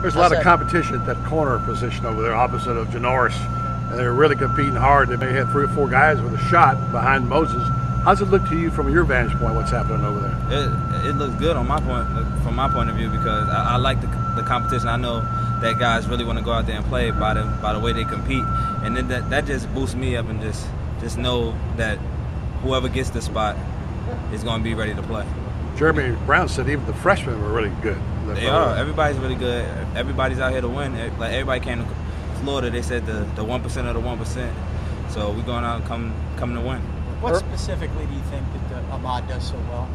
There's a lot of competition at that corner position over there, opposite of Janoris, and they're really competing hard. They may have three or four guys with a shot behind Moses. How's it look to you from your vantage point? What's happening over there? It, it looks good on my point, from my point of view, because I, I like the, the competition. I know that guys really want to go out there and play by the by the way they compete, and then that, that just boosts me up and just just know that whoever gets the spot is going to be ready to play. Jeremy Brown said even the freshmen were really good. They are. Everybody's really good. Everybody's out here to win. Like everybody came to Florida. They said the the one percent of the one percent. So we're going out and come come to win. What specifically do you think that uh, Ahmad does so well?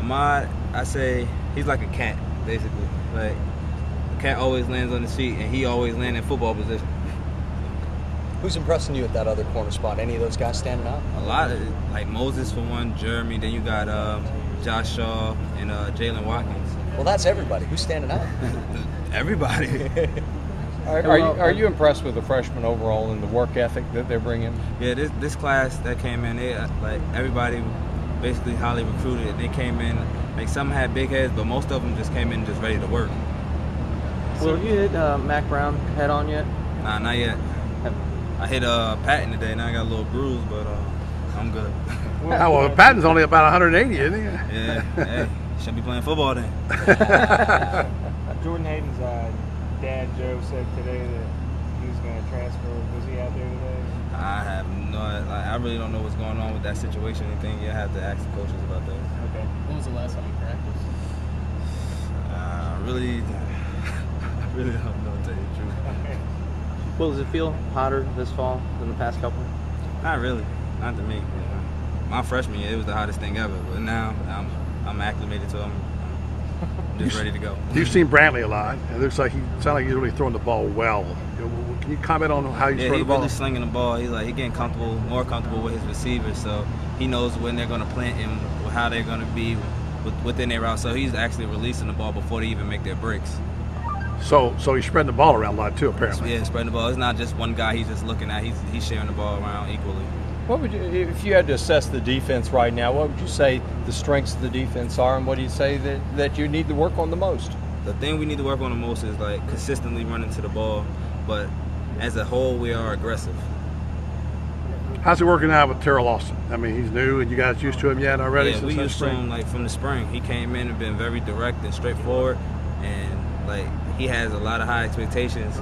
Ahmad, I say he's like a cat, basically. Like a cat always lands on the seat, and he always lands in football position. Who's impressing you at that other corner spot? Any of those guys standing out? A lot of like Moses for one, Jeremy. Then you got um, Josh Shaw and uh, Jaylen Watkins. Well, that's everybody. Who's standing out? everybody. Are, are, you, are you impressed with the freshmen overall and the work ethic that they're bringing? Yeah, this this class that came in, they uh, like everybody basically highly recruited. They came in like some had big heads, but most of them just came in just ready to work. So have you hit uh, Mack Brown head on yet? Nah, not yet. I hit uh, Patton today. Now I got a little bruise, but uh, I'm good. well, well, Patton's only about 180, isn't he? Yeah. hey, should be playing football then. Jordan Hayden's uh, dad, Joe, said today that he was going to transfer. Was he out there today? I have no. Like, I really don't know what's going on with that situation. Anything? You have to ask the coaches about that. Okay. When was the last time you practiced? Uh, really, I really don't know to tell you the truth. Well, does it feel hotter this fall than the past couple? Not really. Not to me. My freshman year, it was the hottest thing ever. But now I'm I'm acclimated to them. I'm just ready to go. You've seen Brantley a lot. It looks like he sounds like he's really throwing the ball well. Can you comment on how he's yeah, throwing he the ball? really slinging the ball. He's like he getting comfortable, more comfortable with his receivers. So he knows when they're going to plant him, how they're going to be within their route. So he's actually releasing the ball before they even make their breaks. So, so he's spreading the ball around a lot too, apparently. Yeah, spreading the ball. It's not just one guy he's just looking at. He's he's sharing the ball around equally. What would you, if you had to assess the defense right now? What would you say the strengths of the defense are, and what do you say that that you need to work on the most? The thing we need to work on the most is like consistently running to the ball, but as a whole, we are aggressive. How's it working out with Teryl Austin? I mean, he's new, and you guys used to him yet already? Yeah, we used to him like from the spring. He came in and been very direct and straightforward, and like he has a lot of high expectations.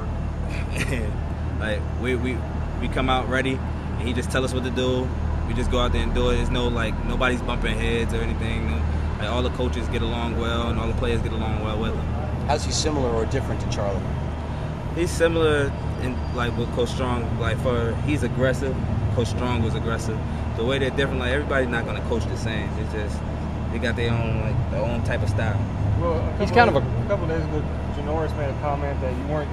like we, we we come out ready, and he just tell us what to do. We just go out there and do it. There's no like nobody's bumping heads or anything. Like all the coaches get along well, and all the players get along well with him. How's he similar or different to Charlie? He's similar in like with Coach Strong. Like for he's aggressive. Coach Strong was aggressive. The way they're different, like everybody's not gonna coach the same. It's just they got their own like their own type of style. Well, he's kind of a, a couple days ago. Janoris made a comment that you weren't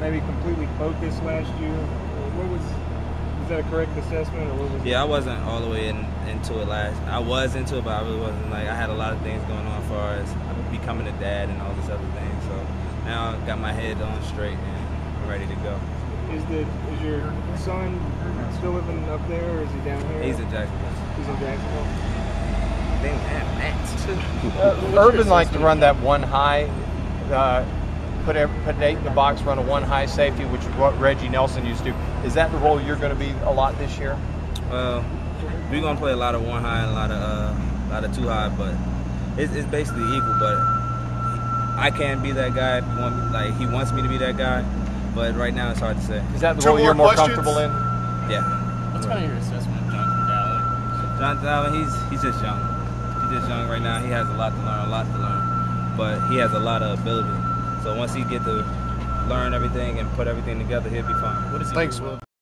maybe completely focused last year. What was is that a correct assessment, or what was? Yeah, it? I wasn't all the way in, into it last. I was into it, but I really wasn't. Like I had a lot of things going on as far as becoming a dad and all this other things. So now I got my head on straight and I'm ready to go. Is the is your son still living up there, or is he down here? He's in Jacksonville. He's in Jacksonville. uh, Urban likes to run that one high, uh, put every, put eight in the box, run a one high safety, which is what Reggie Nelson used to. Is that the role you're going to be a lot this year? Well, we're gonna play a lot of one high and a lot of uh, a lot of two high, but it's, it's basically equal. But I can't be that guy. If want like he wants me to be that guy, but right now it's hard to say. Is that the Two role more you're more questions? comfortable in? Yeah. What's kind of your assessment of Jonathan Dowling? Jonathan Allen, he's he's just young. He's just young right now. He has a lot to learn, a lot to learn, but he has a lot of ability. So once he get to learn everything and put everything together, he'll be fine. Thanks, Will.